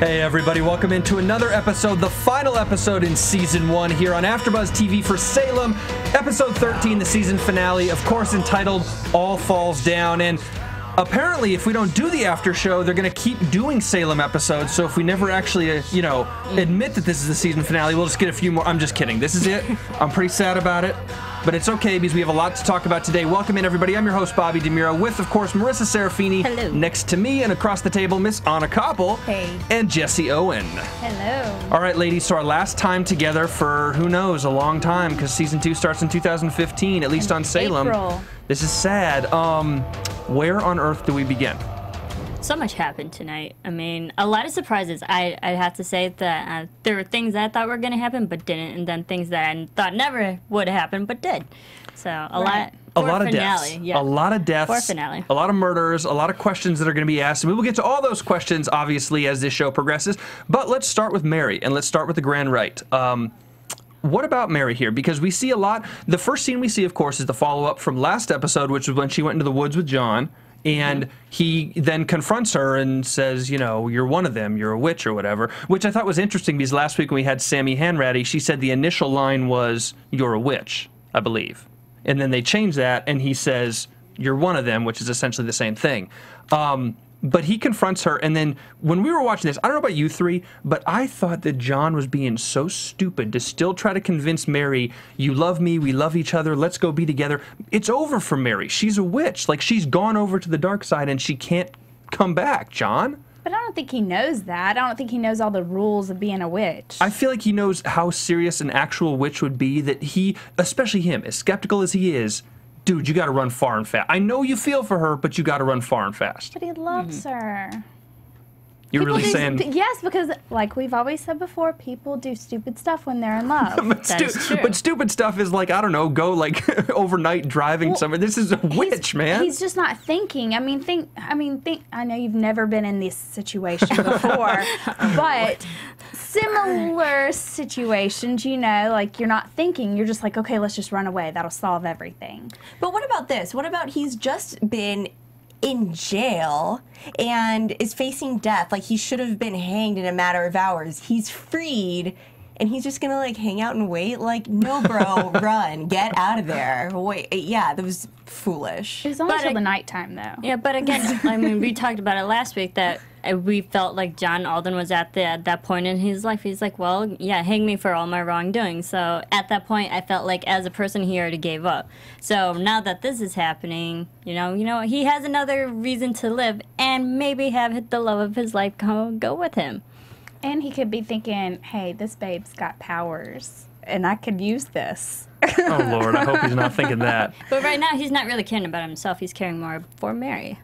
Hey everybody, welcome into another episode, the final episode in season one here on AfterBuzz TV for Salem, episode 13, the season finale, of course entitled All Falls Down. And apparently, if we don't do the after show, they're going to keep doing Salem episodes. So if we never actually, uh, you know, admit that this is the season finale, we'll just get a few more. I'm just kidding. This is it. I'm pretty sad about it. But it's okay because we have a lot to talk about today. Welcome in, everybody. I'm your host, Bobby DeMuro, with, of course, Marisa Serafini. Hello. Next to me and across the table, Miss Anna Koppel. Hey. And Jessie Owen. Hello. All right, ladies, so our last time together for who knows, a long time, because season two starts in 2015, at least on Salem. April. This is sad. Um, where on earth do we begin? So much happened tonight. I mean, a lot of surprises. I I have to say that uh, there were things I thought were going to happen but didn't, and then things that I thought never would happen but did. So a lot. A lot of finale, deaths. Yeah. A lot of deaths. For finale. A lot of murders. A lot of questions that are going to be asked. And we will get to all those questions, obviously, as this show progresses. But let's start with Mary, and let's start with the grand rite. Um, what about Mary here? Because we see a lot. The first scene we see, of course, is the follow up from last episode, which was when she went into the woods with John. And he then confronts her and says, you know, you're one of them, you're a witch or whatever, which I thought was interesting because last week when we had Sammi Hanratty, she said the initial line was, you're a witch, I believe. And then they changed that and he says, you're one of them, which is essentially the same thing. Um, but he confronts her, and then when we were watching this, I don't know about you three, but I thought that John was being so stupid to still try to convince Mary, you love me, we love each other, let's go be together. It's over for Mary. She's a witch. Like, she's gone over to the dark side and she can't come back, John. But I don't think he knows that. I don't think he knows all the rules of being a witch. I feel like he knows how serious an actual witch would be, that he, especially him, as skeptical as he is, dude, you gotta run far and fast. I know you feel for her, but you gotta run far and fast. but he loves her. You're People really do- saying. p- yes, because like we've always said before, people do stupid stuff when they're in love. But, stu- but stupid stuff is like I don't know, go like overnight driving somewhere. This is a witch, man. He's just not thinking. I mean, think. I mean, think. I know you've never been in this situation before, but similar situations, you know, like you're not thinking. You're just like, okay, let's just run away. That'll solve everything. But what about this? What about he's just been in jail and is facing death? Like he should have been hanged in a matter of hours. He's freed. And he's just gonna like hang out and wait? Like, no, bro, run, get out of there. Wait, eh, yeah, that was foolish. It was only But till I- the nighttime, though. Yeah, but again, I mean, we talked about it last week that we felt like John Alden was at the at that point in his life. He's like, well, yeah, hang me for all my wrongdoing. So at that point, I felt like as a person, he already gave up. So now that this is happening, you know, you know, he has another reason to live, and maybe have the love of his life go go with him. And he could be thinking, hey, this babe's got powers, and I could use this. oh Lord, I hope he's not thinking that. But right now, he's not really caring about himself. He's caring more for Mary.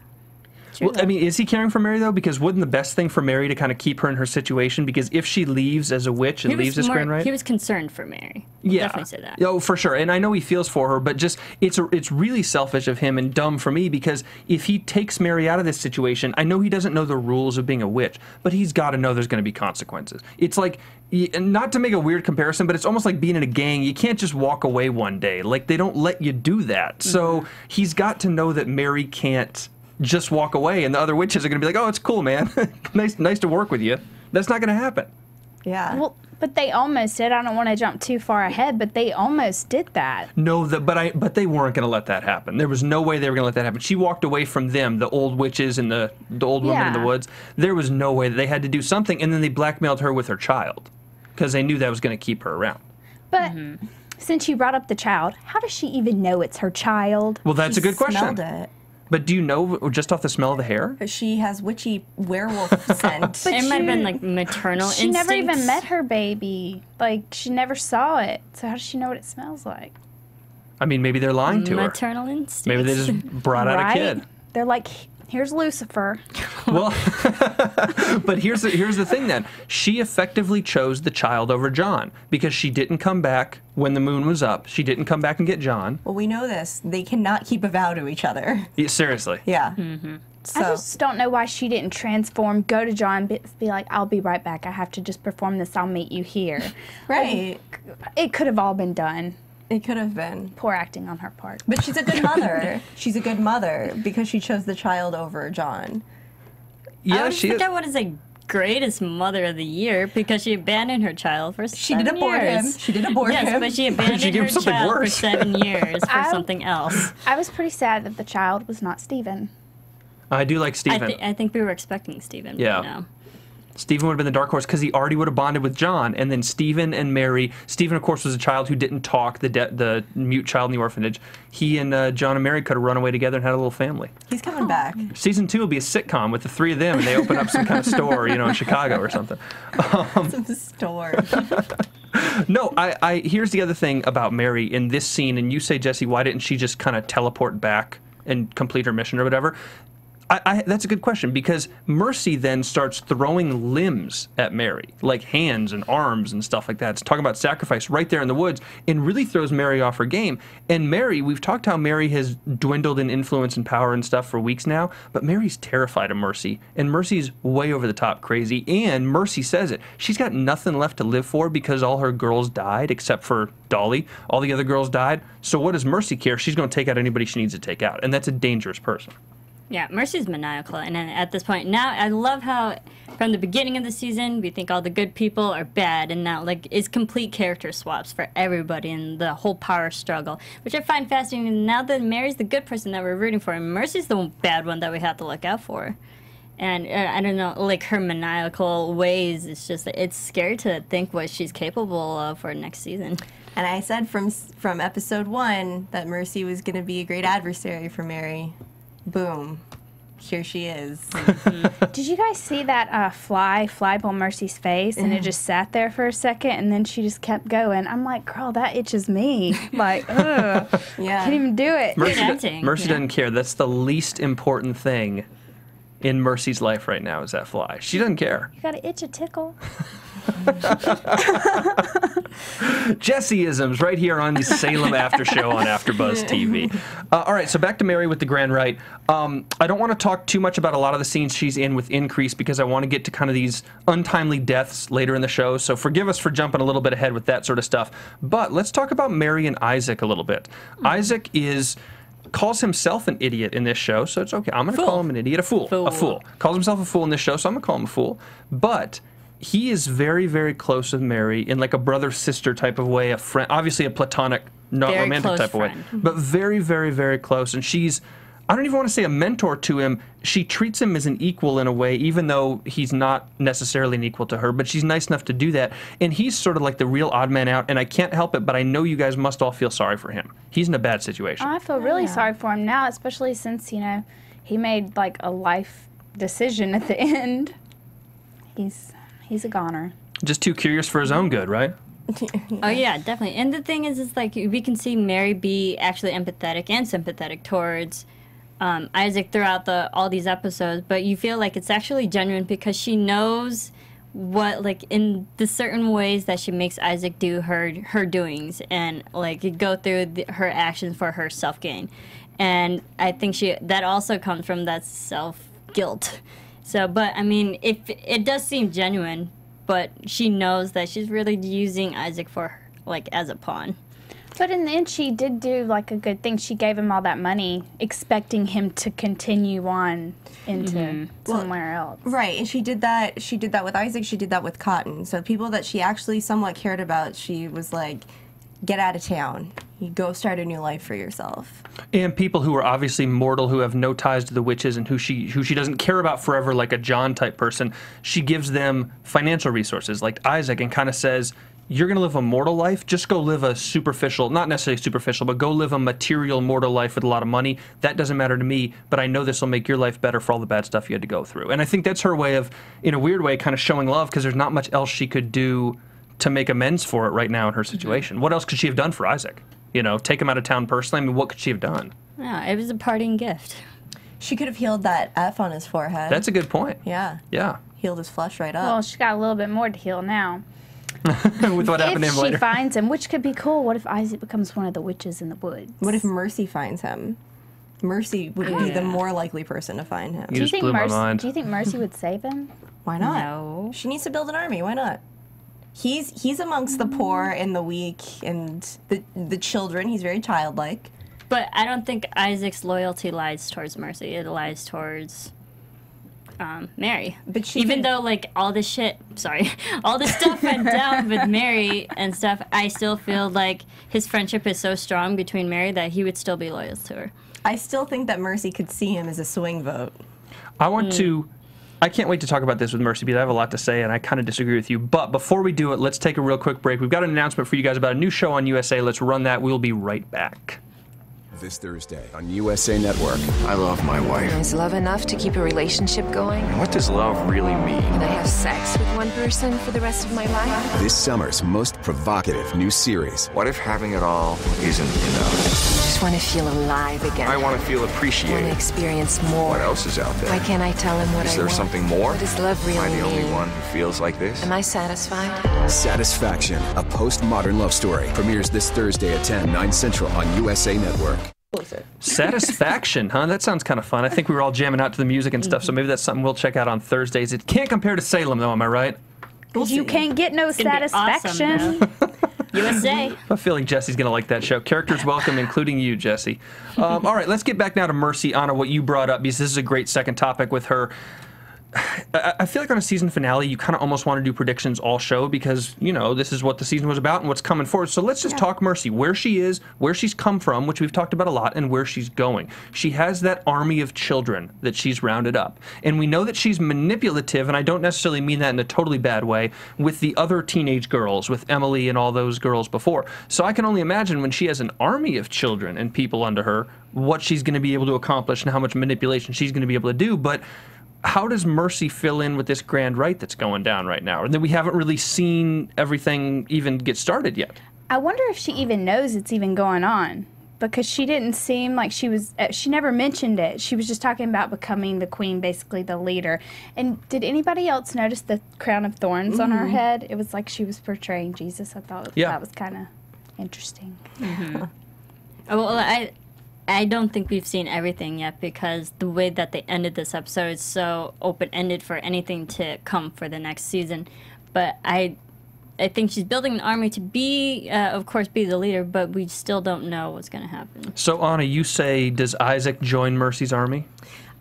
Well, I mean, is he caring for Mary though? Because wouldn't the best thing for Mary to kind of keep her in her situation? Because if she leaves as a witch and leaves this grand rite, he was concerned for Mary. yeah, Definitely say that. Oh, for sure. And I know he feels for her, but just it's a, it's really selfish of him and dumb for me because if he takes Mary out of this situation, I know he doesn't know the rules of being a witch, but he's got to know there's going to be consequences. It's like not to make a weird comparison, but it's almost like being in a gang. You can't just walk away one day. Like they don't let you do that. So mm-hmm. he's got to know that Mary can't just walk away, and the other witches are going to be like, "Oh, it's cool, man. nice, nice to work with you." That's not going to happen. Yeah. Well, but they almost did. I don't want to jump too far ahead, but they almost did that. No, the, but I but they weren't going to let that happen. There was no way they were going to let that happen. She walked away from them, the old witches and the the old woman in the Yeah. woods. There was no way that they had to do something, and then they blackmailed her with her child because they knew that was going to keep her around. But mm-hmm. since you brought up the child, how does she even know it's her child? Well, that's a good question. Smelled it. But do you know just off the smell of the hair? She has witchy werewolf scent. But it might have been like maternal She never even met her baby. Like she never saw it. So how does she know what it smells like? I mean, maybe they're lying to her. maternal instincts. Maybe they just brought out right? a kid. They're like, here's Lucifer. Well, but here's the, here's the thing then. She effectively chose the child over John because she didn't come back when the moon was up. She didn't come back and get John. well, we know this. They cannot keep a vow to each other. Yeah, seriously. Yeah. Mm-hmm. I So just don't know why she didn't transform, go to John, be, be like, I'll be right back. I have to just perform this. I'll meet you here. right, It could have all been done. It could have been. Poor acting on her part. But she's a good mother. she's a good mother because she chose the child over John. Yeah, would she think is. I would have said greatest mother of the year because she abandoned her child for She seven did abort years. him. She did abort yes, him. but she abandoned give him her something child worse. for seven years for I- something else. I was pretty sad that the child was not Stephen. I do like I, Stephen. I think we were expecting Stephen. Yeah. But no. Stephen would have been the dark horse because he already would have bonded with John, and then Stephen and Mary. Stephen, of course, was a child who didn't talk, the de- the mute child in the orphanage. He and uh, John and Mary could have run away together and had a little family. He's coming back. Season two will be a sitcom with the three of them, and they open up some kind of store, you know, in Chicago or something. Um, Some store. No, I, I here's the other thing about Mary in this scene, and you say, Jessie, why didn't she just kind of teleport back and complete her mission or whatever? I, I, that's a good question because Mercy then starts throwing limbs at Mary, like hands and arms and stuff like that. It's talking about sacrifice right there in the woods, and really throws Mary off her game. And Mary, we've talked how Mary has dwindled in influence and power and stuff for weeks now, but Mary's terrified of Mercy, and Mercy's way over the top crazy. And Mercy says it. She's got nothing left to live for because all her girls died except for Dolly. All the other girls died. So what does Mercy care? She's going to take out anybody she needs to take out, and that's a dangerous person. Yeah, Mercy's maniacal, and at this point now, I love how from the beginning of the season we think all the good people are bad, and now like it's complete character swaps for everybody in the whole power struggle, which I find fascinating. Now that Mary's the good person that we're rooting for, and Mercy's the bad one that we have to look out for. And uh, I don't know, like her maniacal ways. It's just it's scary to think what she's capable of for next season. And I said from from episode one that Mercy was going to be a great adversary for Mary. Boom. Here she is. Did you guys see that uh, fly fly up on Mercy's face and it just sat there for a second and then she just kept going? I'm like, girl, that itches me. Like, ugh, Yeah. can't even do it. Mercy, do- acting, Mercy yeah. doesn't care. That's the least important thing in Mercy's life right now is that fly. She doesn't care. You gotta itch a tickle. Jesseisms right here on the Salem After Show on AfterBuzz TV. Uh, all right, so back to Mary with the Grand Rite. Um, I don't want to talk too much about a lot of the scenes she's in with Increase because I want to get to kind of these untimely deaths later in the show. So forgive us for jumping a little bit ahead with that sort of stuff. But let's talk about Mary and Isaac a little bit. Isaac is calls himself an idiot in this show, so it's okay. I'm going to call him an idiot, a fool, a Fool. fool. Calls himself a fool in this show, so I'm going to call him a fool. But he is very, very close with Mary in like a brother sister type of way, a friend, obviously a platonic, not Very romantic close type of way, but very, very, very close. And she's, I don't even want to say a mentor to him. She treats him as an equal in a way, even though he's not necessarily an equal to her, but she's nice enough to do that. And he's sort of like the real odd man out. And I can't help it, but I know you guys must all feel sorry for him. He's in a bad situation. I feel really sorry for him now, especially since, you know, he made like a life decision at the end. He's he's a goner. Just too curious for his own good, right? Oh yeah, definitely. And the thing is, it's like we can see Mary be actually empathetic and sympathetic towards um, Isaac throughout the all these episodes, but you feel like it's actually genuine because she knows what like in the certain ways that she makes Isaac do her her doings and like go through the, her actions for her self gain, and I think she that also comes from that self guilt. So, but I mean, if it does seem genuine, but she knows that she's really using Isaac for her, like as a pawn. But in the end, she did do like a good thing. She gave him all that money, expecting him to continue on into mm-hmm. somewhere else. Right, and she did that. She did that with Isaac. She did that with Cotton. So people that she actually somewhat cared about, she was like, "Get out of town. You go start a new life for yourself." and people who are obviously mortal who have no ties to the witches and who she who she doesn't care about forever like a John type person she gives them financial resources like Isaac and kind of says you're going to live a mortal life. Just go live a superficial, not necessarily superficial, but go live a material mortal life with a lot of money. That doesn't matter to me, but I know this will make your life better for all the bad stuff you had to go through. And I think that's her way of, in a weird way, kind of showing love because there's not much else she could do to make amends for it right now in her mm-hmm. situation. What else could she have done for Isaac? You know, take him out of town personally. I mean, what could she have done? Yeah, it was a parting gift. She could have healed that F on his forehead. That's a good point. yeah. Yeah. Healed his flesh right up. Well, she's got a little bit more to heal now. With what happened to if him she finds him, which could be cool. What if Isaac becomes one of the witches in the woods? what if Mercy finds him? Mercy would be the more likely person to find him. You do you just think blew my Mercy? mind. Do you think Mercy would save him? Why not? No. She needs to build an army. Why not? He's he's amongst the poor and the weak and the the children. He's very childlike. But I don't think Isaac's loyalty lies towards Mercy. It lies towards um, Mary. But she even could- though like all this shit, sorry, all this stuff went down with Mary and stuff, I still feel like his friendship is so strong between Mary that he would still be loyal to her. I still think that Mercy could see him as a swing vote. I want to. I can't wait to talk about this with Mercy because I have a lot to say and I kind of disagree with you. But before we do it, let's take a real quick break. We've got an announcement for you guys about a new show on USA. Let's run that. We'll be right back. This Thursday on USA Network. I love my wife. Is love enough to keep a relationship going? What does love really mean? Can I have sex with one person for the rest of my life? This summer's most provocative new series. What if having it all isn't enough? Just want to feel alive again. I want to feel appreciated. I want to appreciated. experience more. What else is out there? Why can't I tell him what Is I Is there want? something more? What does love really Am I the only mean? one who feels like this? Am I satisfied? Satisfaction, a postmodern love story, premieres this Thursday at 10, 9 Central on USA Network. Satisfaction, huh? That sounds kind of fun. I think we were all jamming out to the music and stuff, so maybe that's something we'll check out on Thursdays. It can't compare to Salem, though, am I right? you can't get no It's gonna awesome, satisfaction. though. USA. I feel like Jessie's going to like that show. Characters welcome, including you, Jesse. Um, all right, let's get back now to Mercy, Anna, what you brought up, because this is a great second topic with her. I I feel like on a season finale, you kind of almost want to do predictions all show because, you know, this is what the season was about and what's coming forward. So let's just talk Mercy, where she is, where she's come from, which we've talked about a lot, and where she's going. She has that army of children that she's rounded up. And we know that she's manipulative, and I don't necessarily mean that in a totally bad way, with the other teenage girls, with Emily and all those girls before. So I can only imagine when she has an army of children and people under her, what she's going to be able to accomplish and how much manipulation she's going to be able to do. But how does Mercy fill in with this grand rite that's going down right now? And then we haven't really seen everything even get started yet. I wonder if she even knows it's even going on because she didn't seem like she was. Uh, she never mentioned it. She was just talking about becoming the queen, basically the leader. And did anybody else notice the crown of thorns on her head? It was like she was portraying Jesus. I thought Yeah. that was kind of interesting. Oh, Well, I, I don't think we've seen everything yet because the way that they ended this episode is so open-ended for anything to come for the next season. But I, I think she's building an army to be, uh, of course, be the leader. But we still don't know what's going to happen. So, Anna, you say, does Isaac join Mercy's army?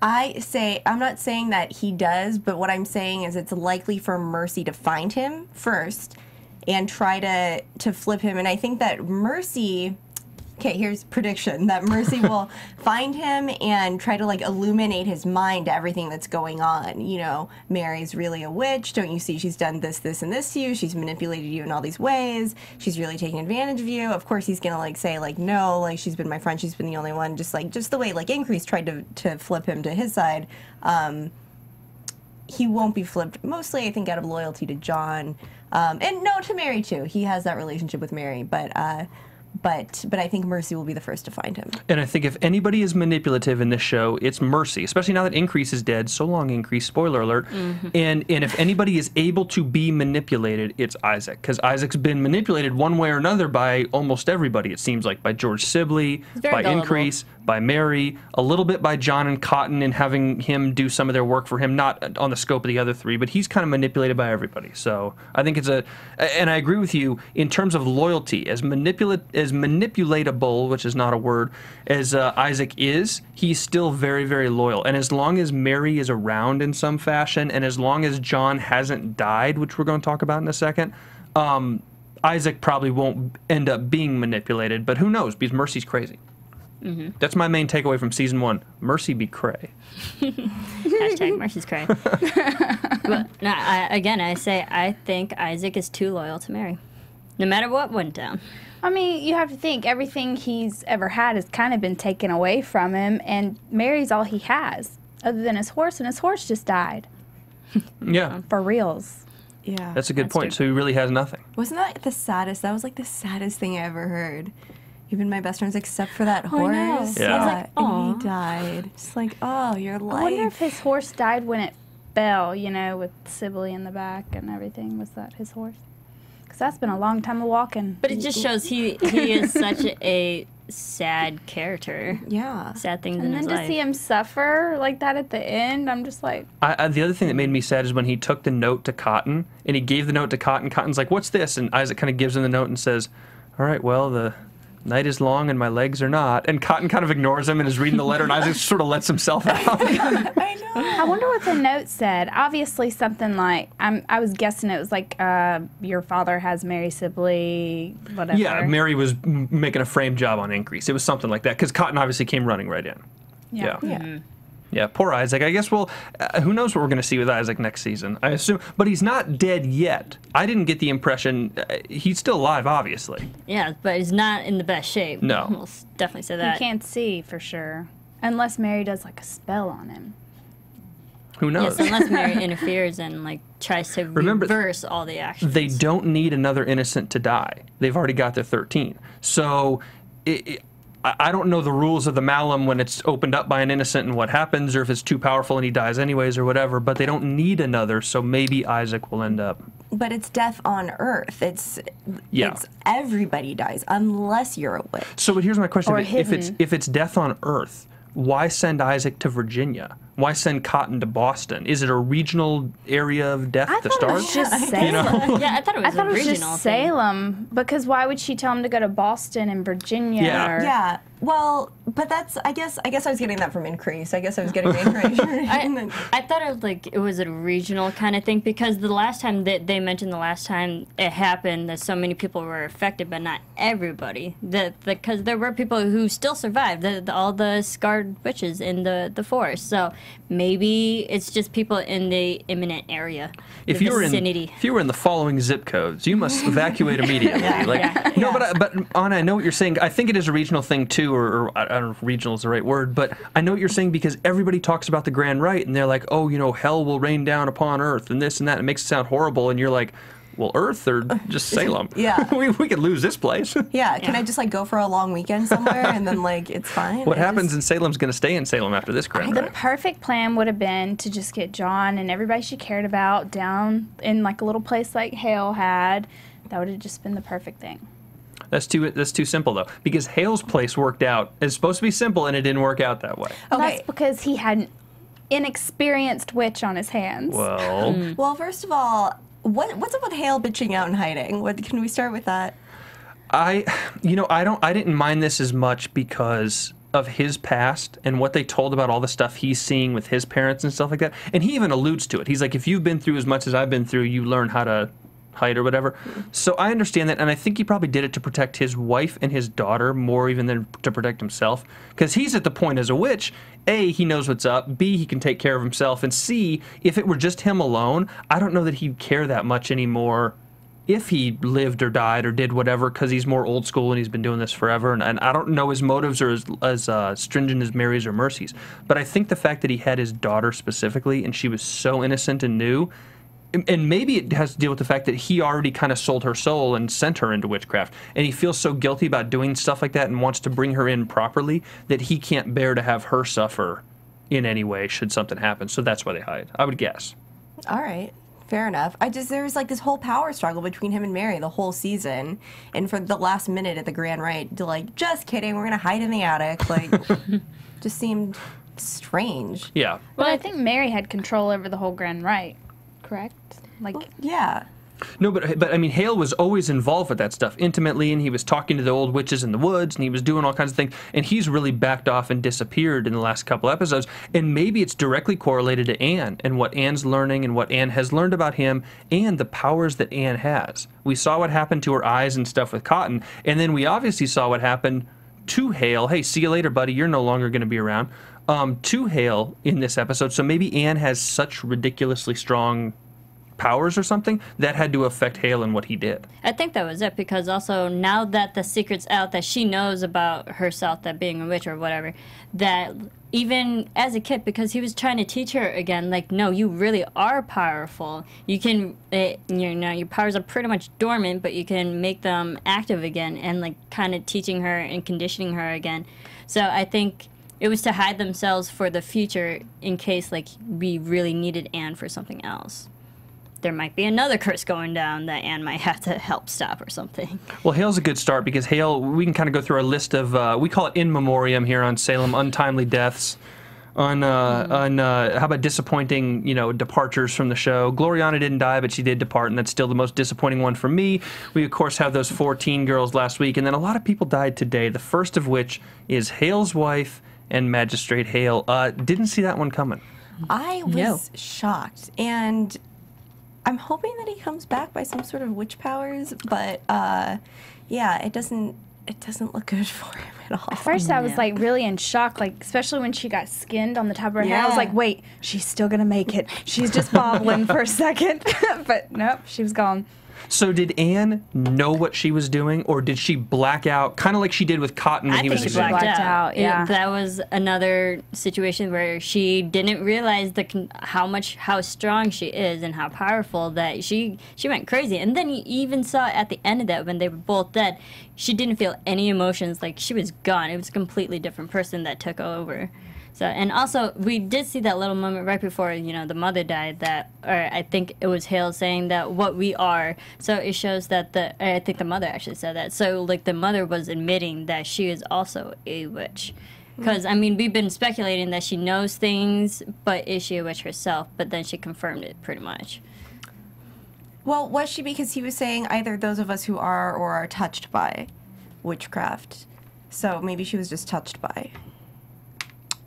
I say I'm not saying that he does, but what I'm saying is it's likely for Mercy to find him first and try to to flip him. And I think that Mercy Okay, here's prediction that Mercy will find him and try to like illuminate his mind to everything that's going on. You know, Mary's really a witch. Don't you see she's done this, this, and this to you? She's manipulated you in all these ways. She's really taking advantage of you. Of course, he's gonna like say like no, like she's been my friend. She's been the only one. Just like just the way like Increase tried to to flip him to his side. Um, he won't be flipped. Mostly, I think, out of loyalty to John, um, and no, to Mary too. He has that relationship with Mary, but uh, but but I think Mercy will be the first to find him. And I think if anybody is manipulative in this show, it's Mercy, especially now that Increase is dead. So long, Increase. Spoiler alert. Mm-hmm. And and if anybody is able to be manipulated, it's Isaac, because Isaac's been manipulated one way or another by almost everybody. It seems like by George Sibley, by gullible. Increase, by Mary, a little bit by John and Cotton, and having him do some of their work for him. Not on the scope of the other three, but he's kind of manipulated by everybody. So I think it's a, and I agree with you in terms of loyalty. As manipulate as manipulatable, which is not a word, as uh, Isaac is, he's still very very loyal. And as long as Mary is around in some fashion, and as long as John hasn't died, which we're going to talk about in a second. Um, Isaac probably won't end up being manipulated, but who knows? Because Mercy's crazy. That's my main takeaway from season one. Mercy be cray. Hashtag Mercy's cry. but no, I, again, I say I think Isaac is too loyal to Mary. No matter what went down. I mean, you have to think everything he's ever had has kind of been taken away from him, and Mary's all he has, other than his horse, and his horse just died Yeah, for reals. Yeah. that's a good That's point. true. So he really has nothing. Wasn't that the saddest? That was like the saddest thing I ever heard. Even my best friends, except for that horse. know. Yeah. I was and he died. Just like, oh, your life. I wonder if his horse died when it fell, you know, with Sibley in the back and everything. Was that his horse? Because that's been a long time of walking. But it just shows he he is such a sad character. yeah. Sad things in and then to life. see him suffer like that at the end, I'm just like, I, I, the other thing that made me sad is when he took the note to Cotton and he gave the note to Cotton. Cotton's like, "What's this?" And Isaac kind of gives him the note and says, "All right, well the." Night is long and my legs are not. And Cotton kind of ignores him and is reading the letter, and Isaac sort of lets himself out. I know. I wonder what the note said. Obviously, something like I'm. I was guessing it was like, uh, "Your father has Mary Sibley, whatever." yeah, Mary was m- making a frame job on Increase. It was something like that because Cotton obviously came running right in. Yeah. Yeah. Yeah, poor Isaac. I guess we'll. Uh, who knows what we're going to see with Isaac next season? I assume, but he's not dead yet. I didn't get the impression uh, he's still alive. Obviously, yeah, but he's not in the best shape. No. We'll definitely say You that. can't see for sure, unless Mary does like a spell on him. who knows? Yes, unless Mary interferes and like tries to Remember- reverse all the actions. they don't need another innocent to die. They've already got their 13. So it, it, I I don't know the rules of the Malum when it's opened up by an innocent and what happens, or if it's too powerful and he dies anyways, or whatever. But they don't need another, so maybe Isaac will end up. But it's death on Earth. It's Yeah. It's everybody dies unless you're a witch. So, but here's my question: Or if, if it's if it's death on Earth, why send Isaac to Virginia? Why send Cotton to Boston? Is it a regional area of death I to thought start? it was just Salem. you know? yeah, I thought it was I thought it was original just thing. Salem because why would she tell him to go to Boston and Virginia? Yeah. or- Yeah. Well, but that's I guess I guess I was getting that from increase. I guess I was getting the information. and then- I thought it was like it was a regional kind of thing because the last time that they mentioned the last time it happened that so many people were affected, but not everybody. That because there were people who still survived, the, the, all the scarred witches in the the forest. So maybe it's just people in the imminent area, if you were in if you were in the following zip codes, you must evacuate immediately. like yeah, no, but I- but Anna, I know what you're saying. I think it is a regional thing too, or, or I I don't know if regional is the right word, but I know what you're saying because everybody talks about the Grand Rite and they're like, oh, you know, hell will rain down upon Earth and this and that. And It makes it sound horrible, and you're like. Well, Earth or just Salem? Yeah. we, we could lose this place. yeah, can I just like go for a long weekend somewhere and then like it's fine? What I happens just- in Salem's going to stay in Salem after this Grand The Rite. perfect plan would have been to just get John and everybody she cared about down in like a little place like Hale had. That would have just been the perfect thing. That's too that's too simple though, because Hale's place worked out. It's supposed to be simple, and it didn't work out that way. Okay. That's because he had an inexperienced witch on his hands. Well, hmm. Well, first of all, what what's up with Hale bitching out and hiding? What can we start with that? I, you know, I don't, I didn't mind this as much because of his past and what they told about all the stuff he's seeing with his parents and stuff like that. And he even alludes to it. He's like, if you've been through as much as I've been through, you learn how to hide or whatever. So I understand that, and I think he probably did it to protect his wife and his daughter more even than to protect himself, because he's at the point as a witch. A, he knows what's up. B, he can take care of himself. And C, if it were just him alone, I don't know that he'd care that much anymore if he lived or died or did whatever because he's more old school and he's been doing this forever and, and i don't know his motives are as, as uh, stringent as mary's or mercy's but i think the fact that he had his daughter specifically and she was so innocent and new and- and maybe it has to deal with the fact that he already kind of sold her soul and sent her into witchcraft and he feels so guilty about doing stuff like that and wants to bring her in properly that he can't bear to have her suffer in any way should something happen so that's why they hide i would guess All right. Fair enough. I just there's like this whole power struggle between him and Mary the whole season, and for the last minute at the Grand Rite to like, just kidding, we're gonna hide in the attic, like, just seemed strange. yeah But I think Mary had control over the whole Grand Rite, correct? Like, Yeah. No, but but I mean, Hale was always involved with that stuff intimately, and he was talking to the old witches in the woods, and he was doing all kinds of things. And he's really backed off and disappeared in the last couple episodes. And maybe it's directly correlated to Anne and what Anne's learning and what Anne has learned about him and the powers that Anne has. We saw what happened to her eyes and stuff with Cotton, and then we obviously saw what happened to Hale. Hey, see you later, buddy. You're no longer going to be around. Um, to Hale in this episode. So maybe Anne has such ridiculously strong powers or something, that had to affect Hale and what he did. I think that was it because also now that the secret's out that she knows about herself, that being a witch or whatever, that even as a kid, because he was trying to teach her again, like, no, you really are powerful. You can, it, you know, your powers are pretty much dormant, but you can make them active again, and like kind of teaching her and conditioning her again. So I think it was to hide themselves for the future in case like we really needed Anne for something else. There might be another curse going down that Anne might have to help stop or something. Well, Hale's a good start because Hale, we can kind of go through our list of, uh, we call it in memoriam here on Salem, untimely deaths. On, uh, on uh, how about disappointing, you know, departures from the show? Gloriana didn't die, but she did depart, and that's still the most disappointing one for me. We, of course, have those 14 girls last week, and then a lot of people died today, the first of which is Hale's wife and Magistrate Hale. Uh, didn't see that one coming. I was No. shocked, and I'm hoping that he comes back by some sort of witch powers. But uh, yeah, it doesn't. It doesn't look good for him at all. At first, I was like really in shock, like especially when she got skinned on the top of her head. I was like, "Wait, she's still gonna make it. She's just bobbling for a second. but nope, she was gone. So did Anne know what she was doing, or did she black out, kind of like she did with Cotton when I he think was she a kid? blacked, Blacked out. out, It- yeah. that was another situation where she didn't realize the how much how strong she is and how powerful that she she went crazy. And then you even saw at the end of that when they were both dead, she didn't feel any emotions. Like she was gone. It was a completely different person that took over. So and also we did see that little moment right before you know the mother died that or I think it was Hale saying that what we are. So it shows that the I think the mother actually said that. So like the mother was admitting that she is also a witch. Mm-hmm. Because I mean we've been speculating that she knows things, but is she a witch herself? But then she confirmed it pretty much. Well, was she because he was saying either those of us who are or are touched by witchcraft. So maybe she was just touched by.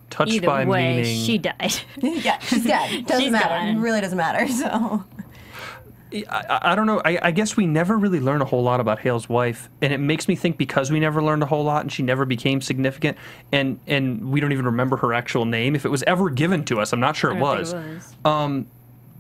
Touched Either by way, meaning. she died. yeah, she's dead. Doesn't She's matter. gone. Really doesn't matter. So I, I don't know. I, I guess we never really learn a whole lot about Hale's wife, and it makes me think because we never learned a whole lot and she never became significant, and and we don't even remember her actual name. If it was ever given to us, I'm not sure it was. it was. Um,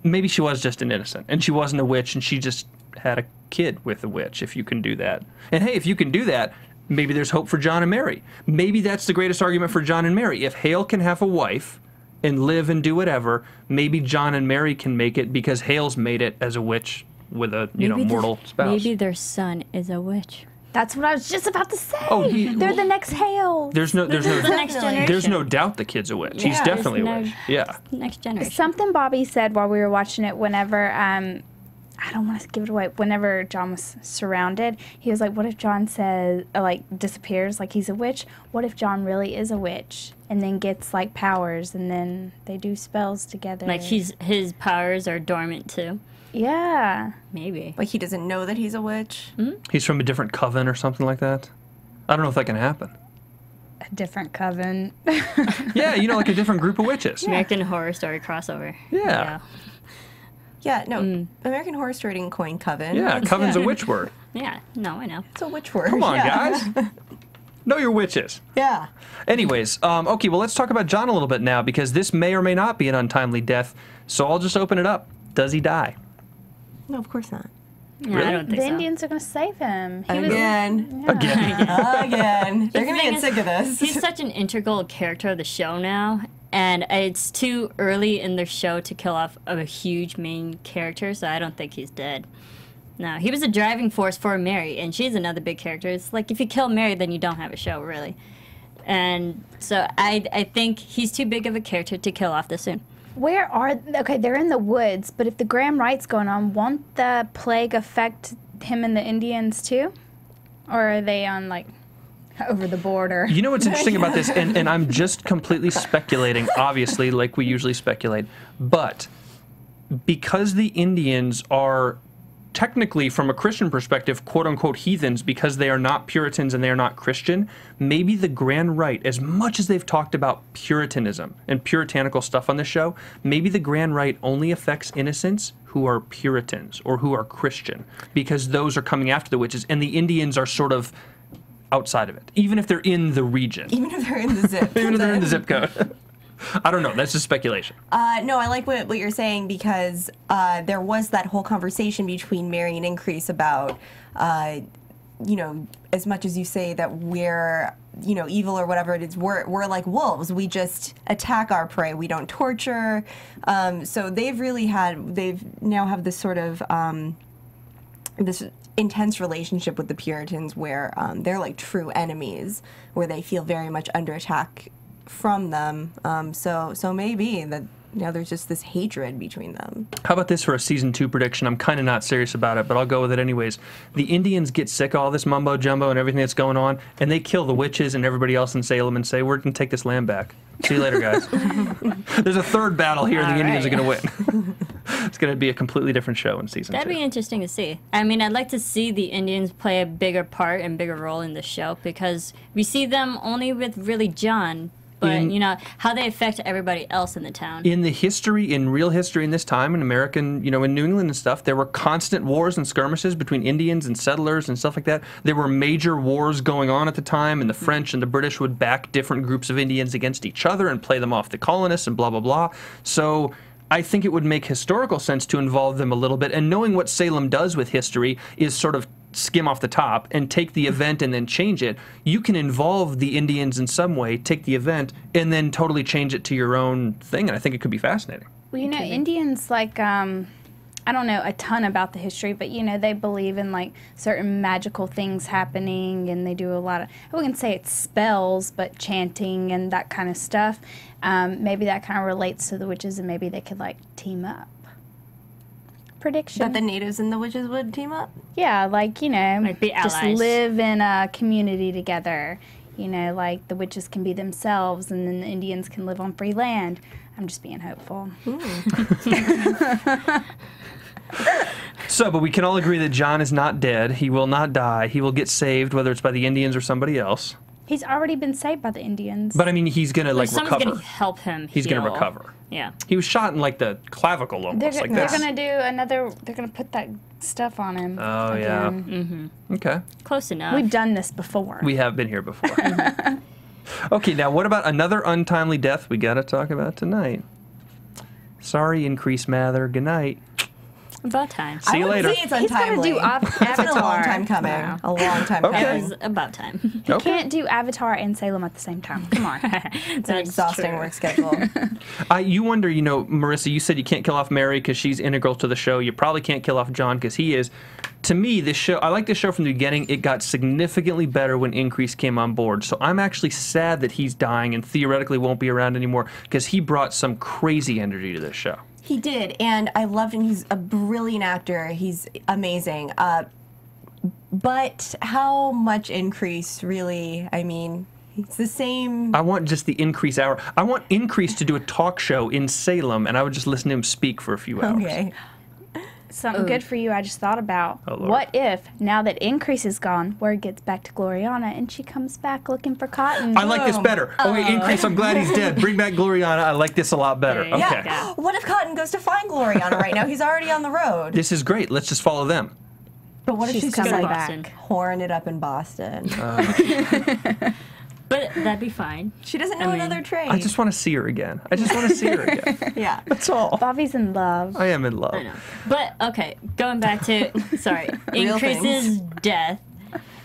maybe she was just an innocent, and she wasn't a witch, and she just had a kid with a witch. If you can do that, and hey, if you can do that, maybe there's hope for John and Mary. Maybe that's the greatest argument for John and Mary. If Hale can have a wife and live and do whatever, maybe John and Mary can make it because Hale's made it as a witch with a you know Maybe the- mortal spouse. Maybe their son is a witch. That's what I was just about to say. Oh, he- They're the next Hale. There's no there's no the next generation. there's no doubt the kid's a witch. He's Yeah, definitely a witch. Yeah. Next generation. Something Bobby said while we were watching it, whenever um, I don't want to give it away. Whenever John was surrounded, he was like, "What if John says uh, like disappears, like he's a witch? What if John really is a witch and then gets like powers and then they do spells together? like he's his powers are dormant too. yeah." Maybe. like he doesn't know that he's a witch. He's from a different coven or something like that. I don't know if that can happen. A different coven. Yeah, you know, like a different group of witches. American Horror Story crossover. Yeah. Yeah, no. American Horror Story didn't coin coven. Yeah, It's- coven's a witch word. Yeah. Yeah. No, I know. It's a witch word. Come on, yeah. guys. Know your witches. Yeah. Anyways, um, okay, well, let's talk about John a little bit now because this may or may not be an untimely death. So I'll just open it up. Does he die? No, of course not. Yeah, Really? I don't the so. Indians are gonna save him. He was Again. Again. Again. They're gonna get is, sick of this. He's such an integral character of the show now, and it's too early in the show to kill off a huge main character, so I don't think he's dead. No, he was a driving force for Mary, and she's another big character. It's like if you kill Mary, then you don't have a show, really. And so I, I think he's too big of a character to kill off this soon. Where are okay? They're in the woods, but if the Grand Rite's going on, won't the plague affect him and the Indians too, or are they on like over the border? You know what's interesting about this, and, and I'm just completely speculating, obviously, like we usually speculate, but because the Indians are technically, from a Christian perspective, quote unquote heathens, because they are not Puritans and they are not Christian, maybe the Grand Rite, as much as they've talked about Puritanism and puritanical stuff on the show, maybe the Grand Rite only affects innocents who are Puritans or who are Christian, because those are coming after the witches, and the Indians are sort of outside of it, even if they're in the region, Even if they're in the zip. even if they're in the zip code. I don't know. That's just speculation. Uh, no, I like what, what you're saying because uh, there was that whole conversation between Mary and Increase about, uh, you know, as much as you say that we're, you know, evil or whatever it is, we're, we're like wolves. We just attack our prey. We don't torture. Um, so they've really had, they've now have this sort of, um, this intense relationship with the Puritans where um, they're like true enemies, where they feel very much under attack from them. Um, so so maybe that you know there's just this hatred between them. How about this for a season two prediction? I'm kind of not serious about it, but I'll go with it anyways. The Indians get sick of all this mumbo jumbo and everything that's going on, and they kill the witches and everybody else in Salem and say, "We're going to take this land back." See you later, guys. There's a third battle here, and the All Indians are going to win. it's going to be a completely different show in season That'd two. be interesting to see. I mean, I'd like to see the Indians play a bigger part and bigger role in the show because we see them only with really John, but In- you know how they affect everybody else in the town. in the history, in real history, in this time, in American, you know, in New England and stuff, there were constant wars and skirmishes between Indians and settlers and stuff like that. There were major wars going on at the time, and the French and the British would back different groups of Indians against each other and play them off the colonists and blah, blah, blah. So. I think it would make historical sense to involve them a little bit. And knowing what Salem does with history is sort of skim off the top and take the event and then change it. You can involve the Indians in some way, take the event, and then totally change it to your own thing. And I think it could be fascinating. Well, you know, Indians like um I don't know a ton about the history, but you know, they believe in like certain magical things happening and they do a lot of I wouldn't say it's spells, but chanting and that kind of stuff. Um, maybe that kind of relates to the witches and maybe they could like team up. Prediction. That the natives and the witches would team up. yeah, like, you know, Like, be just live in a community together. You know, like the witches can be themselves and then the Indians can live on free land. I'm just being hopeful. So, but we can all agree that John is not dead. He will not die. He will get saved, whether it's by the Indians or somebody else. He's already been saved by the Indians. But I mean, he's gonna like Someone's recover. gonna help him. He's gonna recover. Yeah. He was shot in like the clavicle almost, They're, like they're this. gonna do another. They're gonna put that stuff on him. Oh, yeah. again. Mm-hmm. Okay, Close enough. We've done this before. we have been here before. okay, now what about another untimely death we gotta talk about tonight? Sorry, Increase Mather. Good night. About time. See you I would later. say it's He's gonna do Av- It's been a long Avatar. time coming. Wow. A long time Okay. It coming. was about time. You Okay. can't do Avatar and Salem at the same time. Come on. It's an exhausting work schedule. I, uh, you wonder, you know, Marisa, you said you can't kill off Mary because she's integral to the show. You probably can't kill off John because he is. To me, this show, I like this show from the beginning. It got significantly better when Increase came on board. So I'm actually sad that he's dying and theoretically won't be around anymore because he brought some crazy energy to this show. He did, and I loved him. He's a brilliant actor. He's amazing. Uh, but how much increase, really? I mean, it's the same. I want just the Increase hour. I want Increase to do a talk show in Salem and I would just listen to him speak for a few hours. Okay. Something good for you I just thought about. Oh, Lord. what if, now that Increase is gone, word gets back to Gloriana and she comes back looking for Cotton? I like this oh. better. Oh, wait, Increase, I'm glad he's dead. Bring back Gloriana. I like this a lot better. There Okay. Yeah. What if Cotton goes to find Gloriana right now? He's already on the road. This is great. Let's just follow them. But what if She's she's, just coming like Boston. whoring it up in Boston? Uh. But that'd be fine. she doesn't know I mean, another trade. I just want to see her again. I just want to see her again. yeah. That's all. Bobby's in love. I am in love. I know. But okay, going back to sorry, Real increases death.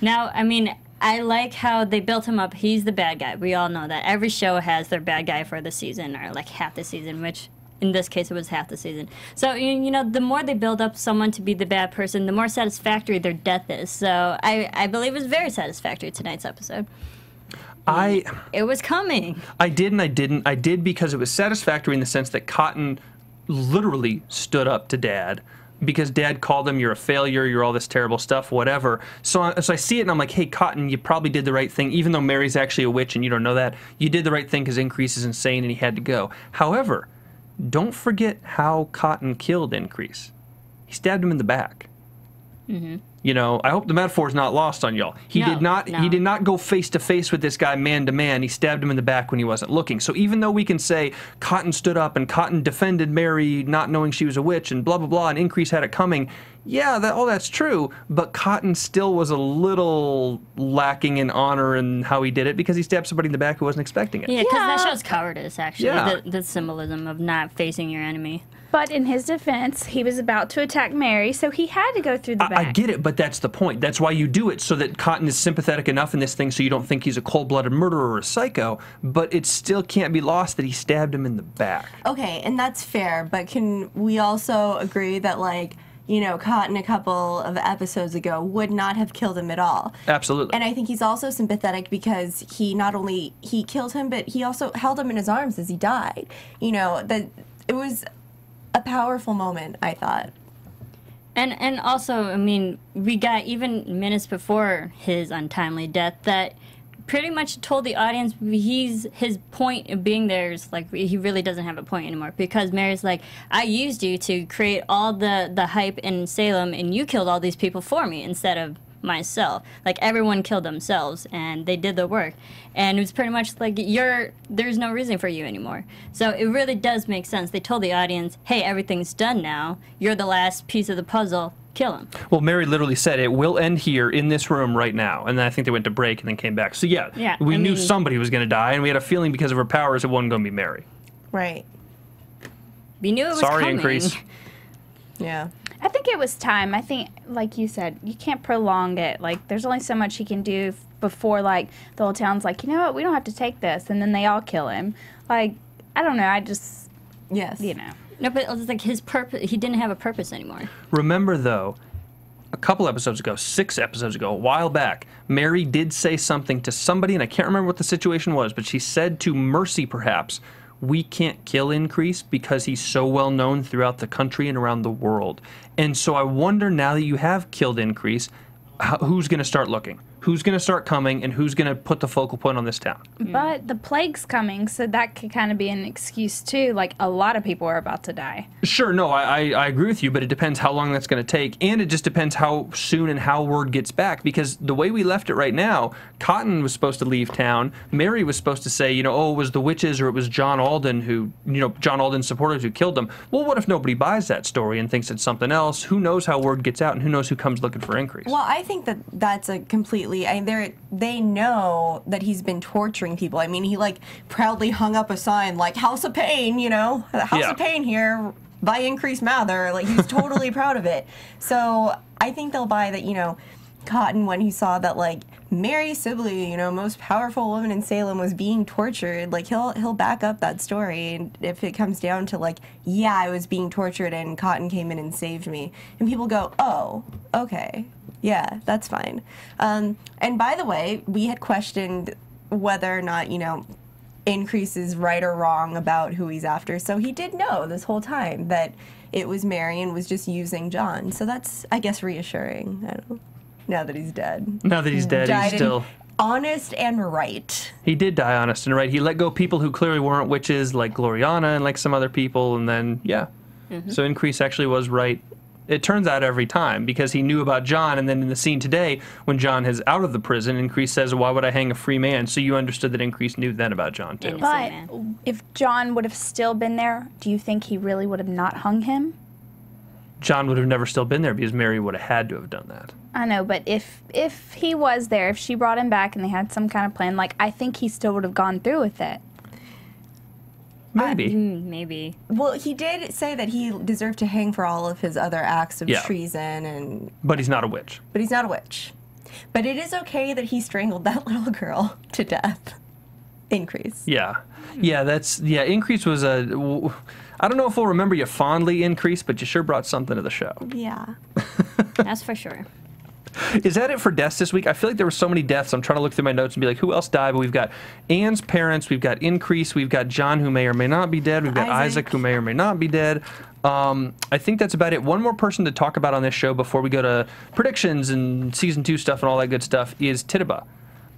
Now, I mean, I like how they built him up. He's the bad guy. We all know that. Every show has their bad guy for the season or like half the season, which in this case it was half the season. So you, you know, the more they build up someone to be the bad person, the more satisfactory their death is. So I I believe it was very satisfactory tonight's episode. I It was coming. I did and I didn't. I did because it was satisfactory in the sense that Cotton literally stood up to Dad because Dad called him, "You're a failure. You're all this terrible stuff, whatever." So, I, so I see it and I'm like, "Hey, Cotton, you probably did the right thing, even though Mary's actually a witch and you don't know that. You did the right thing because Increase is insane and he had to go." However, don't forget how Cotton killed Increase. He stabbed him in the back. Mm-hmm. You know, I hope the metaphor is not lost on y'all. He No, did not. He did not go face to face with this guy man to man. He stabbed him in the back when he wasn't looking. So even though we can say Cotton stood up and Cotton defended Mary, not knowing she was a witch, and blah blah blah, and Increase had it coming, yeah, that, all that's true, but Cotton still was a little lacking in honor in how he did it because he stabbed somebody in the back who wasn't expecting it. Yeah, because that shows cowardice, actually. Yeah. The, the symbolism of not facing your enemy. But in his defense, he was about to attack Mary, so he had to go through the back. I, I get it, but that's the point. That's why you do it so that Cotton is sympathetic enough in this thing so you don't think he's a cold blooded murderer or a psycho, but it still can't be lost that he stabbed him in the back. Okay, and that's fair, but can we also agree that like you know, caught in a couple of episodes ago would not have killed him at all. Absolutely. And I think he's also sympathetic because he not only he killed him, but he also held him in his arms as he died. You know, that it was a powerful moment, I thought. And and also, I mean, we got even minutes before his untimely death that pretty much told the audience he's his point of being there is like he really doesn't have a point anymore. Because Mary's like I used you to create all the the hype in Salem and you killed all these people for me instead of myself. Like everyone killed themselves and they did the work. And it was pretty much like you're there's no reason for you anymore. So it really does make sense. They told the audience hey everything's done now. You're the last piece of the puzzle kill him Well, Mary literally said it will end here in this room right now, and then I think they went to break and then came back. So yeah, Yeah, we I knew mean- somebody was going to die, and we had a feeling because of her powers it wasn't going to be Mary. Right. we knew it was Sorry, coming increase. Yeah. I think it was time. I think, like you said, you can't prolong it. Like, there's only so much he can do before, like, the whole town's like, you know what, we don't have to take this. And then they all kill him. Like, I don't know. I just, Yes. you know. No but it's like his purpose he didn't have a purpose anymore Remember though, a couple episodes ago, six episodes ago, a while back, Mary did say something to somebody, and I can't remember what the situation was, but she said to Mercy perhaps, we can't kill Increase because he's so well known throughout the country and around the world. And so I wonder now that you have killed Increase, who's going to start looking? Who's going to start coming, and who's going to put the focal point on this town? Mm. But the plague's coming, so that could kind of be an excuse, too. Like, a lot of people are about to die. Sure, no, I, I, I agree with you, but it depends how long that's going to take, and it just depends how soon and how word gets back. Because the way we left it right now, Cotton was supposed to leave town. Mary was supposed to say, you know, oh, it was the witches or it was John Alden who, you know, John Alden's supporters who killed them. Well, what if nobody buys that story and thinks it's something else? Who knows how word gets out, and who knows who comes looking for increase? Well, I think that that's a completely. I mean, they they know that he's been torturing people. I mean, he like proudly hung up a sign like "House of Pain," you know, "House Yeah. of Pain" here by Increase Mather. Like he's totally proud of it. So I think they'll buy that. You know, Cotton when he saw that like Mary Sibley, you know, most powerful woman in Salem, was being tortured. Like he'll he'll back up that story, and if it comes down to like, yeah, I was being tortured, and Cotton came in and saved me, and people go, oh, okay, yeah, that's fine. Um, and by the way, we had questioned whether or not you know Increase is right or wrong about who he's after. So he did know this whole time that it was Mary and was just using John. So that's, I guess, reassuring. I don't know. Now that he's dead. now that he's dead, Died he's still. honest and right. He did die honest and right. He let go people who clearly weren't witches, like Gloriana and like some other people, and then yeah. So Increase actually was right. It turns out every time because he knew about John, and then in the scene today, when John is out of the prison, Increase says, "Why would I hang a free man?" So you understood that Increase knew then about John too. But if John would have still been there, do you think he really would have not hung him? John would have never still been there because Mary would have had to have done that. I know, but if if he was there, if she brought him back and they had some kind of plan, like I think he still would have gone through with it. Maybe. Mm, maybe Well, he did say that he deserved to hang for all of his other acts of Yeah. treason, and but he's not a witch. but he's not a witch. But it is okay that he strangled that little girl to death. Increase. Yeah, yeah. That's yeah. Increase was a. I don't know if we'll remember you fondly, Increase, but you sure brought something to the show. Yeah. that's for sure Is that it for deaths this week? I feel like there were so many deaths. I'm trying to look through my notes and be like, who else died? But we've got Anne's parents, we've got Increase, we've got John, who may or may not be dead, we've got Isaac, Isaac. who may or may not be dead. Um, I think that's about it. One more person to talk about on this show before we go to predictions and season two stuff and all that good stuff is Tituba.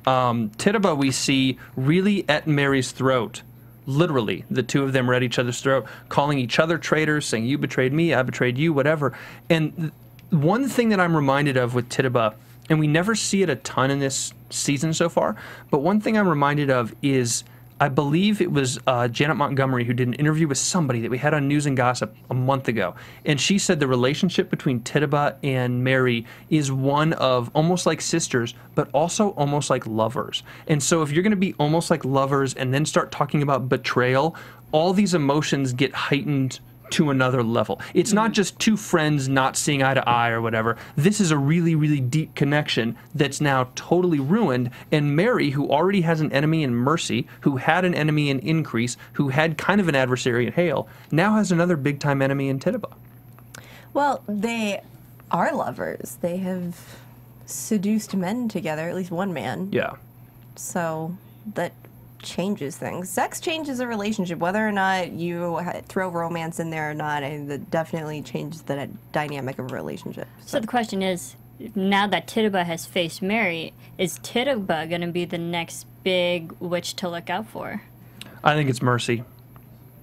Um, Tituba, we see really at Mary's throat. Literally, the two of them were at each other's throat, calling each other traitors, saying, You betrayed me, I betrayed you, whatever. And one thing that I'm reminded of with Tituba, and we never see it a ton in this season so far, but one thing I'm reminded of is I believe it was uh, Janet Montgomery who did an interview with somebody that we had on News and Gossip a month ago. And she said the relationship between Tituba and Mary is one of almost like sisters, but also almost like lovers. And so if you're going to be almost like lovers and then start talking about betrayal, all these emotions get heightened to another level. It's not just two friends not seeing eye to eye or whatever. This is a really, really deep connection that's now totally ruined. And Mary, who already has an enemy in Mercy, who had an enemy in Increase, who had kind of an adversary in Hale, now has another big time enemy in Tituba. Well, they are lovers. They have seduced men together, at least one man. Yeah. So that changes things. Sex changes a relationship, whether or not you throw romance in there or not. And that definitely changes the dynamic of a relationship. So the question is, now that Tituba has faced Mary, is Tituba going to be the next big witch to look out for? I think it's Mercy.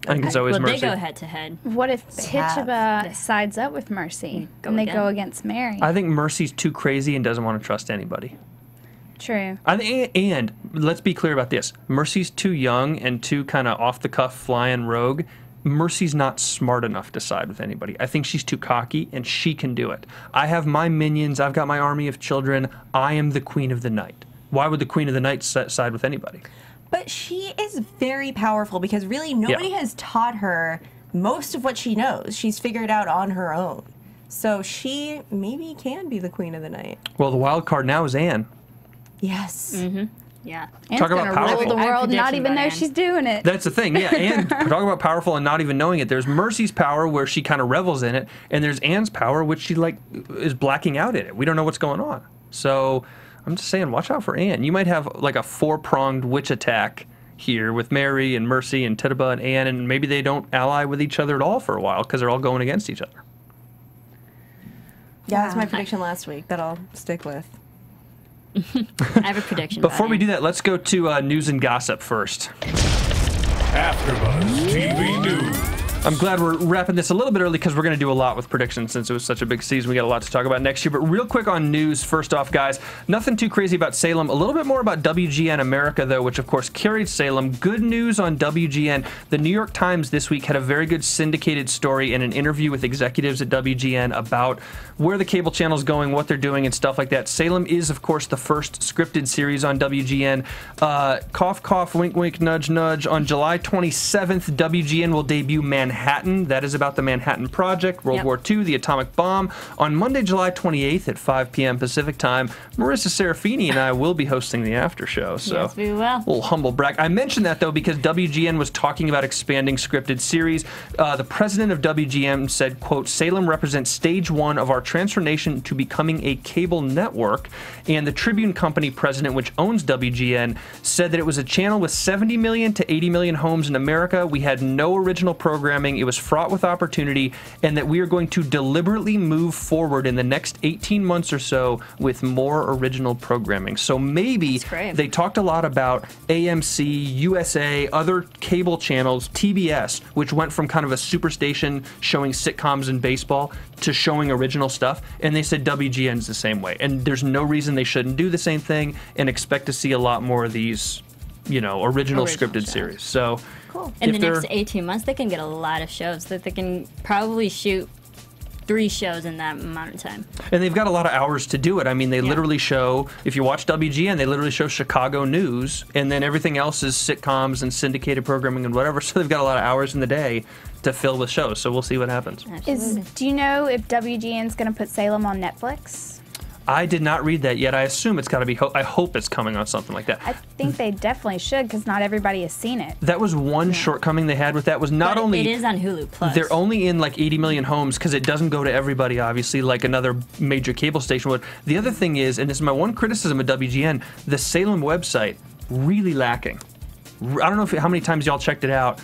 I think it's always well, Mercy. they go head to head. What if have. Tituba sides up with Mercy and they again. go against Mary? I think Mercy's too crazy and doesn't want to trust anybody. True. I think, and let's be clear about this: Mercy's too young and too kind of off the cuff, flying rogue. Mercy's not smart enough to side with anybody. I think she's too cocky, and she can do it. I have my minions. I've got my army of children. I am the queen of the night. Why would the queen of the night si- side with anybody? But she is very powerful because really nobody Yeah. has taught her most of what she knows. She's figured out on her own. So she maybe can be the queen of the night. Well, the wild card now is Anne. Yes. Mm-hmm. Yeah. Anne's Talk about gonna powerful. rule the world and not even know Anne. she's doing it. That's the thing, yeah. And talk about powerful and not even knowing it. There's Mercy's power where she kind of revels in it, and there's Anne's power which she like is blacking out in it. We don't know what's going on. So I'm just saying, watch out for Anne. You might have like a four pronged witch attack here with Mary and Mercy and Tituba and Anne, and maybe they don't ally with each other at all for a while because they're all going against each other. Yeah, that's my prediction last week that I'll stick with. I have a prediction. Before we do that, let's go to uh, news and gossip first. AfterBuzz TV News. I'm glad we're wrapping this a little bit early because we're going to do a lot with predictions since it was such a big season. We got a lot to talk about next year. But real quick on news, first off, guys, nothing too crazy about Salem. A little bit more about WGN America, though, which of course carried Salem. Good news on WGN. The New York Times this week had a very good syndicated story and an interview with executives at WGN about where the cable channel's going, what they're doing, and stuff like that. Salem is, of course, the first scripted series on WGN. Uh, cough, cough, wink, wink, nudge, nudge. On July 27th, WGN will debut Manhattan. That is about the Manhattan Project, World Yep. War II, the atomic bomb. On Monday, July 28th at 5 p.m. Pacific time, Marisa Serafini and I will be hosting the after show. So Yes, we will. little humble brag. I mentioned that though because WGN was talking about expanding scripted series. Uh, the president of WGN said, "quote Salem represents stage one of our transformation to becoming a cable network." And the Tribune Company president, which owns WGN, said that it was a channel with 70 million to 80 million homes in America. We had no original programming. It was fraught with opportunity, and that we are going to deliberately move forward in the next 18 months or so with more original programming. So maybe they talked a lot about AMC, USA, other cable channels, TBS, which went from kind of a superstation showing sitcoms and baseball to showing original stuff. And they said WGN's the same way. And there's no reason they shouldn't do the same thing and expect to see a lot more of these, you know, original, Original scripted shows. series. So In if the next 18 months, they can get a lot of shows. That they can probably shoot three shows in that amount of time. And they've got a lot of hours to do it. I mean, they literally show, if you watch WGN, they literally show Chicago news, and then everything else is sitcoms and syndicated programming and whatever. So they've got a lot of hours in the day to fill with shows. So we'll see what happens. Is do you know if WGN's going to put Salem on Netflix? I did not read that yet. I assume it's got to be, ho- I hope it's coming on something like that. I think they definitely should because not everybody has seen it. that was one shortcoming they had with that was not But only it is on Hulu Plus. They're only in like 80 million homes because it doesn't go to everybody, obviously, like another major cable station would. The other thing is, and this is my one criticism of WGN, the Salem website really lacking. I don't know if, how many times y'all checked it out.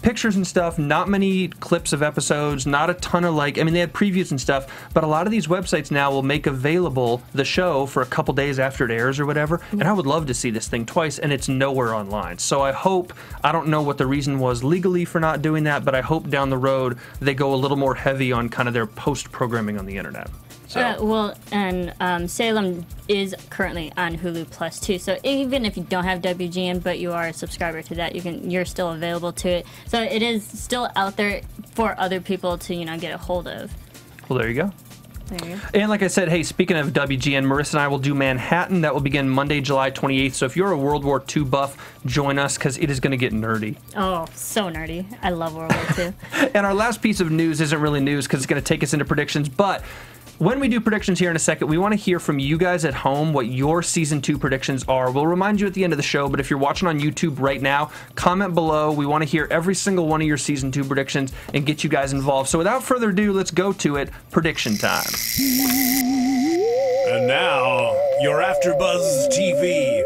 Pictures and stuff, not many clips of episodes, not a ton of like, I mean, they had previews and stuff, but a lot of these websites now will make available the show for a couple days after it airs or whatever. And I would love to see this thing twice, and it's nowhere online. So I hope, I don't know what the reason was legally for not doing that, but I hope down the road they go a little more heavy on kind of their post programming on the internet. So Uh, well, and um, Salem is currently on Hulu Plus too. So even if you don't have WGN, but you are a subscriber to that, you can you're still available to it. So it is still out there for other people to you know get a hold of. well, there you go. There you go. And like I said, hey, speaking of WGN, Marisa and I will do Manhattan. That will begin Monday, July 28th. So if you're a World War II buff, join us because it is going to get nerdy. Oh, so nerdy! I love World War II. And our last piece of news isn't really news because it's going to take us into predictions. But when we do predictions here in a second, we want to hear from you guys at home what your season two predictions are. We'll remind you at the end of the show, but if you're watching on YouTube right now, comment below. We want to hear every single one of your season two predictions and get you guys involved. So without further ado, let's go to it. Prediction time. And now, your AfterBuzz TV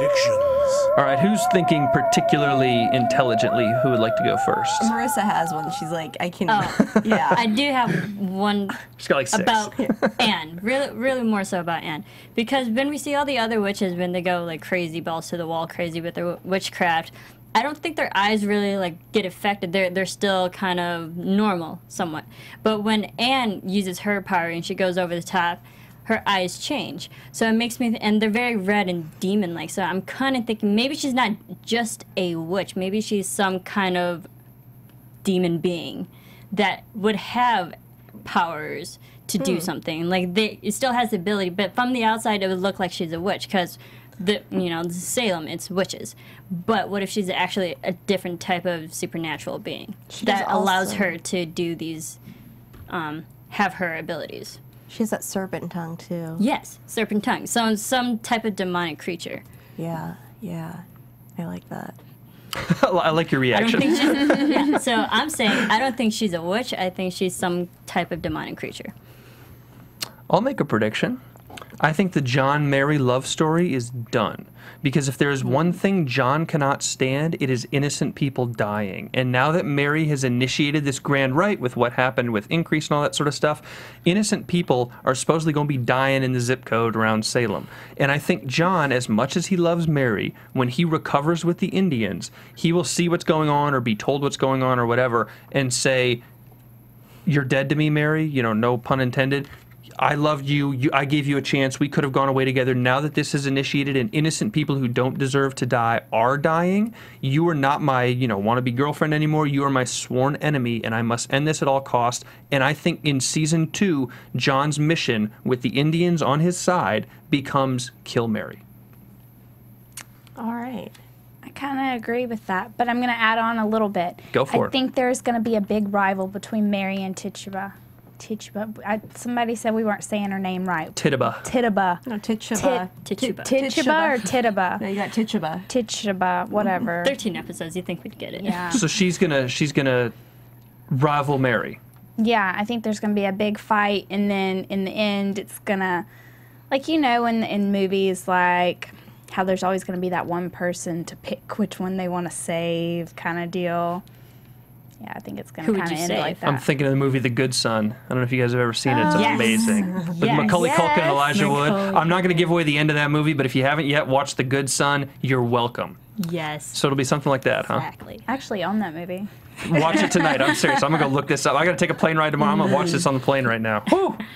predictions. All right, who's thinking particularly intelligently? Who would like to go first? Marisa has one. She's like, I can. Oh. yeah. I do have one She's got like six. about Anne. Really, really more so about Anne. Because when we see all the other witches, when they go like crazy, balls to the wall, crazy with their witchcraft, I don't think their eyes really like get affected. They're they're still kind of normal, somewhat. But when Anne uses her power and she goes over the top, her eyes change. So it makes me, and they're very red and demon-like. So I'm kind of thinking maybe she's not just a witch. Maybe she's some kind of demon being that would have powers to do something. Like they, it still has the ability, but from the outside, it would look like she's a witch because the you know Salem, it's witches. But what if she's actually a different type of supernatural being She that allows her to do these, um, have her abilities? She has that serpent tongue too. Yes, serpent tongue. So some type of demonic creature. Yeah. Yeah. I like that. I like your reaction. yeah, so I'm saying I don't think she's a witch. I think she's some type of demonic creature. I'll make a prediction. I think the John Mary love story is done. Because if there is mm-hmm. one thing John cannot stand, it is innocent people dying. And now that Mary has initiated this grand rite with what happened with increase and all that sort of stuff, innocent people are supposedly going to be dying in the zip code around Salem. And I think John, as much as he loves Mary, when he recovers with the Indians, he will see what's going on or be told what's going on or whatever and say, you're dead to me, Mary. You know, no pun intended. I loved you. you. I gave you a chance. We could have gone away together. Now that this is initiated and innocent people who don't deserve to die are dying, you are not my, you know, wannabe girlfriend anymore. You are my sworn enemy, and I must end this at all costs. And I think in season two, John's mission with the Indians on his side becomes kill Mary. All right. I kind of agree with that, but I'm going to add on a little bit. Go for I it. think there's going to be a big rival between Mary and Tituba. Tituba. I, somebody said we weren't saying her name right. Tituba. Tituba. No, Tituba. Tituba. Tituba or No, Tituba? you got Tituba. Tituba, mm-hmm. whatever. Thirteen episodes. You think we'd get it? Yeah. So she's gonna she's gonna rival Mary. Yeah, I think there's going to be a big fight, and then in the end, it's gonna, like you know, in in movies, like how there's always going to be that one person to pick which one they want to save, kind of deal. Yeah, I think it's going to would kind of you end save? like that. I'm thinking of the movie The Good Son. I don't know if you guys have ever seen it. It's Oh. Yes. amazing. With Yes. Macaulay Culkin and Yes. Elijah Wood. I'm not going to give away the end of that movie, but if you haven't yet watched The Good Son, you're welcome. Yes. So it'll be something like that, huh? Exactly. I actually own that movie. Watch it tonight. I'm serious. I'm going to go look this up. I got to take a plane ride tomorrow. I'm going to watch this on the plane right now. Whew.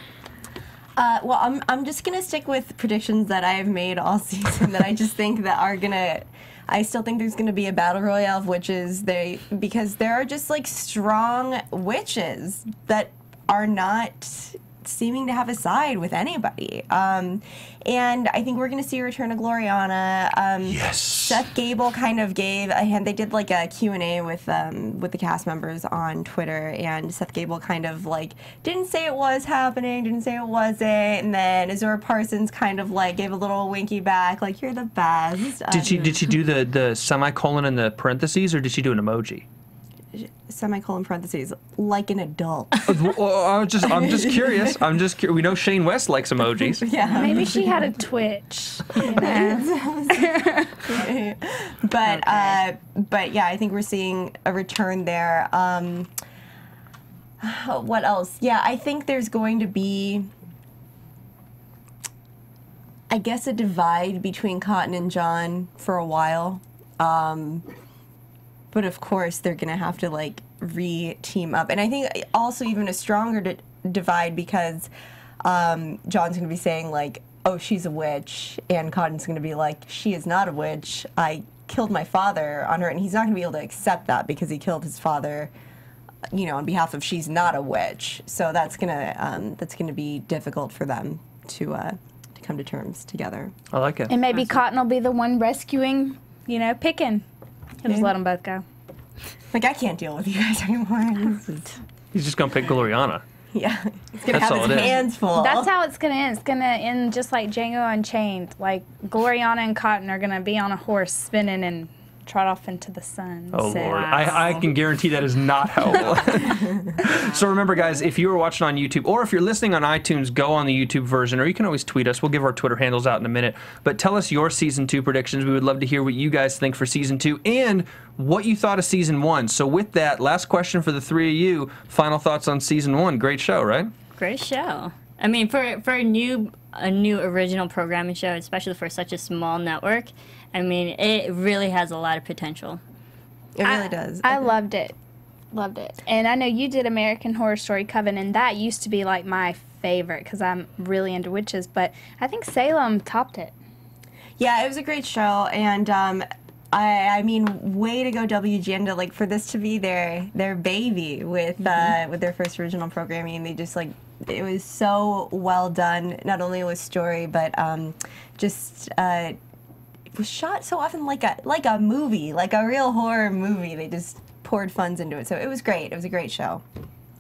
Uh, well, I'm, I'm just gonna stick with predictions that I have made all season that I just think that are gonna. I still think there's gonna be a battle royale of witches. They because there are just like strong witches that are not seeming to have a side with anybody. Um, and I think we're gonna see a return of Gloriana. Um, Yes. Seth Gabel kind of gave a hand. They did like a Q&A with um, with the cast members on Twitter, and Seth Gabel kind of like didn't say it was happening, didn't say it wasn't, and then Azure Parsons kind of like gave a little winky back, like you're the best. Did she Um, did she do the the semicolon and the parentheses, or did she do an emoji? Semicolon parentheses like an adult? Well, I was just I'm just curious. I'm just curious. We know Shane West likes emojis. yeah. Maybe she had a Twitch. You know? but uh, but yeah, I think we're seeing a return there. Um, what else? Yeah, I think there's going to be, I guess, a divide between Cotton and John for a while. Um, but of course, they're gonna have to like re-team up, and I think also even a stronger di- divide because um, John's going to be saying like, "Oh, she's a witch," and Cotton's going to be like, "She is not a witch. I killed my father on her," and he's not going to be able to accept that because he killed his father. You know, on behalf of she's not a witch, so that's gonna um, that's gonna be difficult for them to uh, to come to terms together. I like it. And maybe Cotton will be the one rescuing, you know, picking. He'll just let them both go. Like I can't deal with you guys anymore. He's just gonna pick Gloriana. yeah, he's gonna That's have all his it is. hands full. That's how it's gonna end. It's gonna end just like Django Unchained. Like Gloriana and Cotton are gonna be on a horse spinning and trot off into the sun. Oh So- lord, I, I can guarantee that is not how it will end. so remember, guys, if you are watching on YouTube or if you're listening on iTunes, go on the YouTube version, or you can always tweet us. We'll give our Twitter handles out in a minute. But tell us your season two predictions. We would love to hear what you guys think for season two and what you thought of season one. So with that, last question for the three of you. Final thoughts on season one. Great show, right? Great show. I mean, for for a new a new original programming show, especially for such a small network, I mean, it really has a lot of potential. it really does. I loved it. Loved it. And I know you did American Horror Story Coven, and that used to be like my favorite because I'm really into witches. But I think Salem topped it. Yeah, it was a great show, and um, I, I mean, way to go, WGN, to like for this to be their their baby with uh, with their first original programming. They just like it was so well done, not only with story, but um, just uh, it was shot so often like a like a movie, like a real horror movie. They just poured funds into it, so it was great. It was a great show.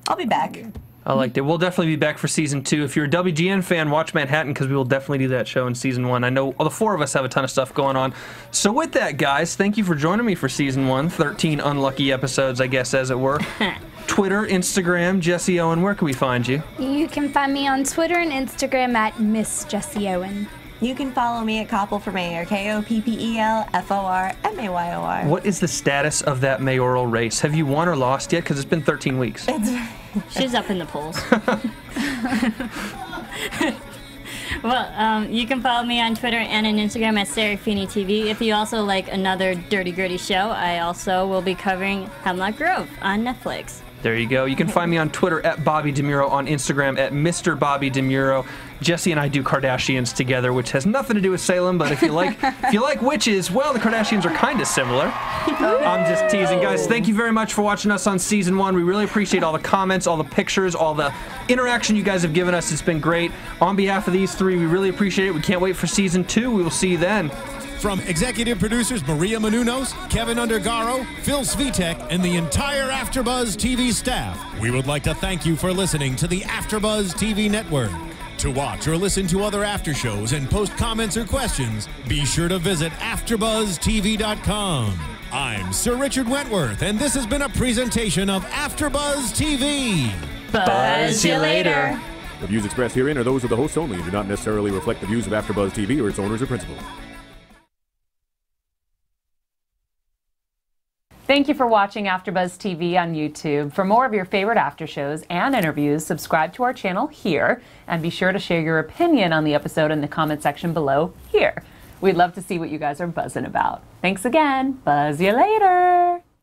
I'll be back. I liked it. We'll definitely be back for season two. If you're a WGN fan, watch Manhattan because we will definitely do that show in season one. I know all the four of us have a ton of stuff going on. So, with that, guys, thank you for joining me for season one. 13 unlucky episodes, I guess, as it were. Twitter, Instagram, Jessie Owen, where can we find you? You can find me on Twitter and Instagram at Miss Jessie Owen. You can follow me at Koppel for Mayor, K O P P E L F O R M A Y O R. What is the status of that mayoral race? Have you won or lost yet? Because it's been 13 weeks. She's up in the polls. well, um, you can follow me on Twitter and on Instagram at Serafini TV. If you also like another dirty gritty show, I also will be covering Hemlock Grove on Netflix. There you go. You can find me on Twitter at Bobby DeMuro, on Instagram at Mr. Bobby DeMuro. Jessie and I do Kardashians together, which has nothing to do with Salem, but if you like if you like witches, well, the Kardashians are kind of similar. I'm just teasing, guys. Oh. Thank you very much for watching us on season one. We really appreciate all the comments, all the pictures, all the interaction you guys have given us. It's been great. On behalf of these three, we really appreciate it. We can't wait for season two. We will see you then. From executive producers Maria Menounos, Kevin Undergaro, Phil Svitek, and the entire AfterBuzz TV staff, we would like to thank you for listening to the AfterBuzz TV network. To watch or listen to other after shows and post comments or questions, be sure to visit AfterBuzzTV.com. I'm Sir Richard Wentworth, and this has been a presentation of AfterBuzz TV. Buzz you later. The views expressed herein are those of the hosts only and do not necessarily reflect the views of AfterBuzz TV or its owners or principals. Thank you for watching AfterBuzz TV on YouTube. For more of your favorite after shows and interviews, subscribe to our channel here, and be sure to share your opinion on the episode in the comment section below here. We'd love to see what you guys are buzzing about. Thanks again. Buzz you later.